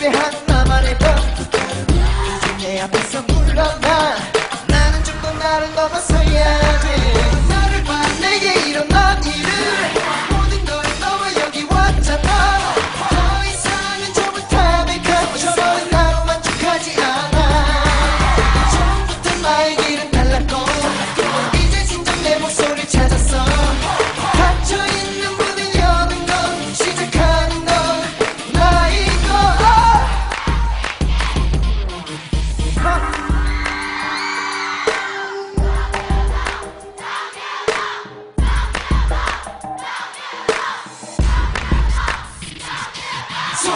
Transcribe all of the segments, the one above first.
지배한 나만의 법 이제 내 앞에서 물러나. 나는 좀더 나를 넘어서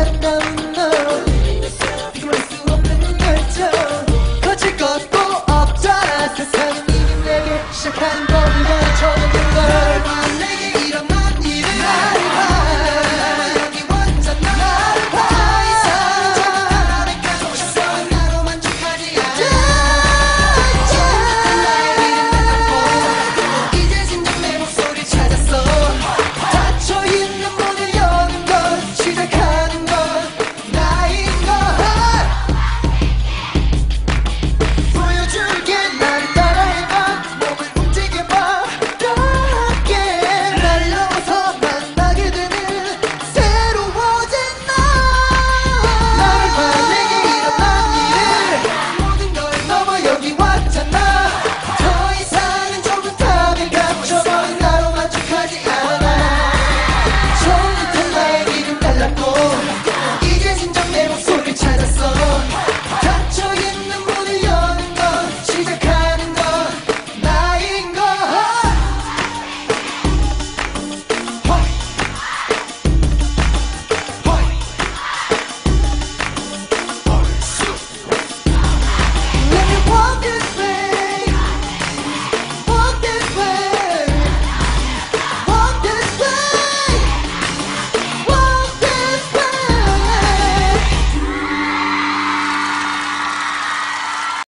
perdón